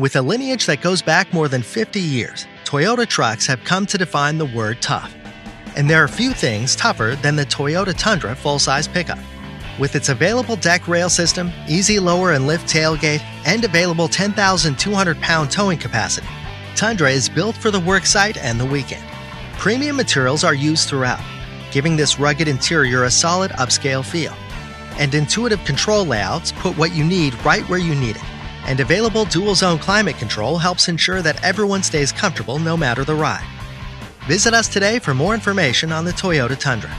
With a lineage that goes back more than 50 years, Toyota trucks have come to define the word tough. And there are few things tougher than the Toyota Tundra full size pickup. With its available deck rail system, easy lower and lift tailgate, and available 10,200 pound towing capacity, Tundra is built for the worksite and the weekend. Premium materials are used throughout, giving this rugged interior a solid upscale feel. And intuitive control layouts put what you need right where you need it. And available dual zone climate control helps ensure that everyone stays comfortable no matter the ride. Visit us today for more information on the Toyota Tundra.